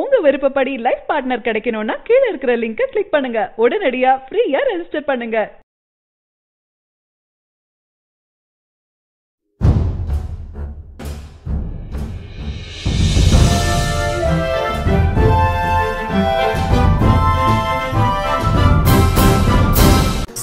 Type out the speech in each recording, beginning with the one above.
உங்க விருப்பப்படி life partner கிடைக்கணும்னா கீழே இருக்கிற லிங்கை கிளிக் பண்ணுங்க. உடனடியா ஃப்ரீயா ரெஜிஸ்டர் பண்ணுங்க.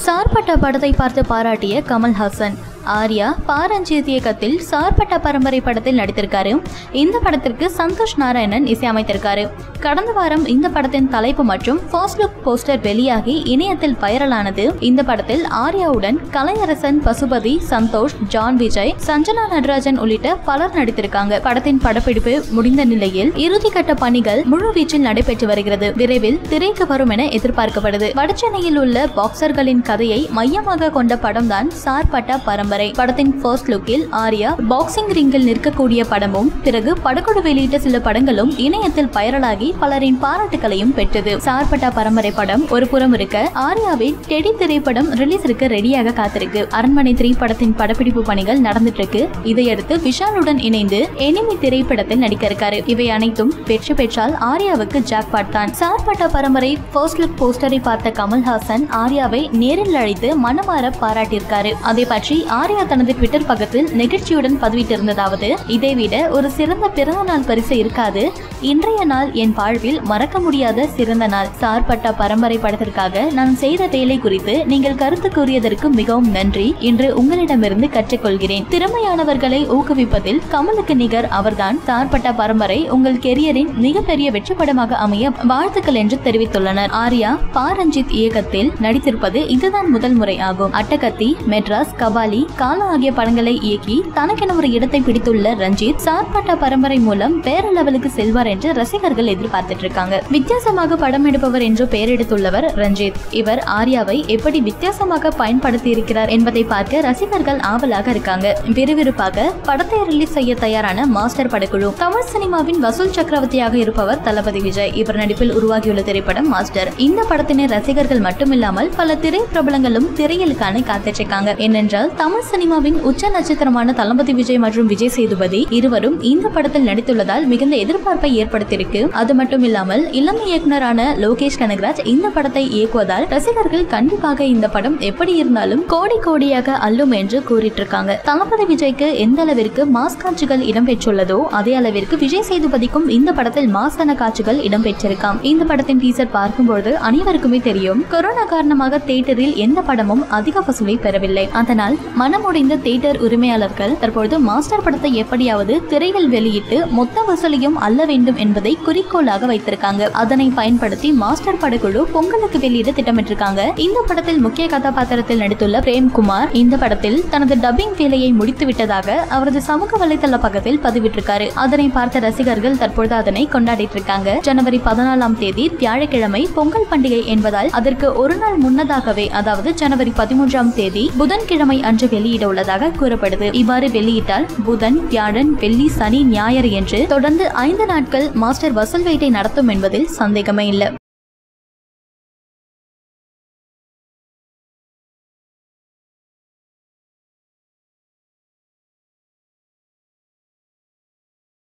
சார்பட்ட படத்தை பார்த்து பாராட்டிய கமல்ஹாசன் ஆர்யா பாரஞ்சித் இயக்கத்தில் சார்பட்ட பரம்பரை படத்தில் நடித்திருக்காரு. இந்த படத்திற்கு சந்தோஷ் நாராயணன் இசையமைத்திருக்காரு. கடந்த வாரம் இந்த படத்தின் தலைப்பு மற்றும் ஃபர்ஸ்ட் லுக் போஸ்டர் வெளியாகி இணையத்தில் வைரலானது. இந்த படத்தில் ஆர்யாவுடன் கலையரசன் பசுபதி சந்தோஷ் ஜான் விஜய் சஞ்சனா நடராஜன் உள்ளிட்ட பலர் நடித்திருக்காங்க. படத்தின் படப்பிடிப்பு முடிந்த நிலையில் இறுதிக்கட்ட பணிகள் முழுவீச்சில் நடைபெற்று வருகிறது. விரைவில் திரைக்கு வரும் என எதிர்பார்க்கப்படுது. வடசென்னையில் உள்ள பாக்சர்களின் கதையை மையமாக கொண்ட படம்தான் சார்பட்ட பரம்பரை. படத்தின் ஃபர்ஸ்ட் லுக்கில் ஆர்யா பாக்ஸிங் ரிங்கில் நிற்கக்கூடிய படமும் பிறகு படக்குழு வெளியிட்ட சில படங்களும் இணையத்தில் வைரலாகி பலரின் பாராட்டுகளையும் பெற்றது. சார்பட்டா பரம்பரை படம் ஒரு புறம் இருக்க ஆர்யாவின் டெடி திரைப்படம் ரிலீஸிற்கு ரெடியாக காத்திருக்கு. அரண்மனை த்ரீ படத்தின் படப்பிடிப்பு பணிகள் நடந்துட்டு இருக்கு இதையடுத்து விஷாலுடன் இணைந்து எனிமி திரைப்படத்தில் நடிக்க இருக்காரு இவை அனைத்தும் வெற்றி பெற்றால் ஆர்யாவுக்கு ஜாக்பாட் தான். சார்பட்டா பரம்பரை ஃபர்ஸ்ட் லுக் போஸ்டரை பார்த்த கமல்ஹாசன் ஆர்யாவை நேரில் அழைத்து மனமாற பாராட்டியிருக்காரு. அதை பற்றி ஆர்யா தனது ட்விட்டர் பக்கத்தில் நெகிழ்ச்சியுடன் பதிவிட்டிருந்ததாவது இதை விட ஒரு சிறந்த பிறந்த நாள் பரிசு இருக்காது. இன்றைய நாள் என் வாழ்வில் மறக்க முடியாத சிறந்த நாள். சார்பட்ட பரம்பரை படத்திற்காக நான் செய்த வேலை குறித்து நீங்கள் கருத்து கூறியதற்கு மிகவும் நன்றி. இன்று உங்களிடமிருந்து கற்றுக்கொள்கிறேன். திறமையானவர்களை ஊக்குவிப்பதில் கமலுக்கு நிகர் அவர்தான். சார்பட்ட பரம்பரை உங்கள் கெரியரின் மிகப்பெரிய வெற்றி படமாக அமைய வாழ்த்துக்கள் என்று தெரிவித்துள்ளனர். ஆர்யா பா ரஞ்சித் இயக்கத்தில் நடித்திருப்பது இதுதான் முதல் முறை ஆகும். அட்டகத்தி மெட்ராஸ் கபாலி காலா ஆகிய படங்களை இயக்கி தனக்கென ஒரு இடத்தை பிடித்துள்ள ரஞ்சித் சார்பட்ட பரம்பரை மூலம் வேற லெவலுக்கு செல்வார் என்று ரசிகர்கள் எதிர்பார்த்துட்டு இருக்காங்க. வித்தியாசமாக படம் எடுப்பவர் என்று பெயரெடுத்துள்ளவர் ரஞ்சித். இவர் ஆர்யாவை எப்படி வித்தியாசமாக பயன்படுத்தி இருக்கிறார் என்பதை பார்க்க ரசிகர்கள் ஆவலாக இருக்காங்க. விறுவிறுப்பாக படத்தை ரிலீஸ் செய்ய தயாரான மாஸ்டர் படக்குழு. தமிழ் சினிமாவின் வசூல் சக்கரவர்த்தியாக இருப்பவர் தளபதி விஜய். இவர் நடிப்பில் உருவாகியுள்ள திரைப்படம் மாஸ்டர். இந்த படத்தினை ரசிகர்கள் மட்டுமில்லாமல் பல திரை பிரபலங்களும் திரையில் காண காத்திருக்காங்க ஏனென்றால் தமிழ் சினிமாவின் உச்ச நட்சத்திரமான தளபதி விஜய் மற்றும் விஜய் சேதுபதி இருவரும் இந்த படத்தில் நடித்துள்ளதால் மிகுந்த எதிர்பார்ப்பை ஏற்படுத்தியிருக்கு. அது மட்டும் இல்லாமல் இளம் இயக்குனரான லோகேஷ் கனகராஜ் இந்த படத்தை இயக்குவதால் ரசிகர்கள் கண்டிப்பாக இந்த படம் எப்படி இருந்தாலும் கோடி கோடியாக அள்ளும் என்று கூறிட்டு இருக்காங்க தளபதி விஜய்க்கு எந்த அளவிற்கு மாஸ் காட்சிகள் இடம்பெற்றுள்ளதோ அதே அளவிற்கு விஜய் சேதுபதிக்கும் இந்த படத்தில் மாசான காட்சிகள் இடம்பெற்றிருக்காம். இந்த படத்தின் டீசர் பார்க்கும்போது அனைவருக்குமே தெரியும் கொரோனா காரணமாக தியேட்டரில் எந்த படமும் அதிக வசூலை பெறவில்லை. அதனால் மனமுடைந்த தியேட்டர் உரிமையாளர்கள் தற்பொழுது மாஸ்டர் படத்தை எப்படியாவது திரையில் வெளியிட்டு மொத்த வசூலையும் அல்ல வேண்டும் என்பதை குறிக்கோளாக வைத்திருக்காங்க. அதனை பயன்படுத்தி மாஸ்டர் படக்குழு பொங்கலுக்கு வெளியிட திட்டமிட்டிருக்காங்க. இந்த படத்தில் முக்கிய கதாபாத்திரத்தில் நடித்துள்ள பிரேம்குமார் இந்த படத்தில் தனது டப்பிங் வேலையை முடித்து விட்டதாக அவரது சமூக வலைதள பக்கத்தில் பதிவிட்டிருக்காரு. அதனை பார்த்த ரசிகர்கள் தற்பொழுது அதனை கொண்டாடிட்டு இருக்காங்க ஜனவரி பதினாலாம் தேதி வியாழக்கிழமை பொங்கல் பண்டிகை என்பதால் அதற்கு ஒரு நாள் முன்னதாகவே அதாவது ஜனவரி பதிமூன்றாம் தேதி புதன்கிழமை அன்று வெளியிட உள்ளதாக கூறப்படுது. இவ்வாறு வெளியிட்டால் புதன் வியாழன் வெள்ளி சனி ஞாயிறு என்று தொடர்ந்து ஐந்து நாட்கள் மாஸ்டர் வசூல் வேட்டை நடத்தும் என்பதில் சந்தேகமே இல்லை.